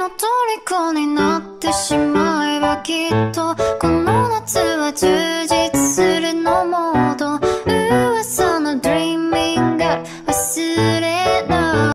の虜になってしまえばきっとこの夏は充実するのもと噂のドリーミングが忘れ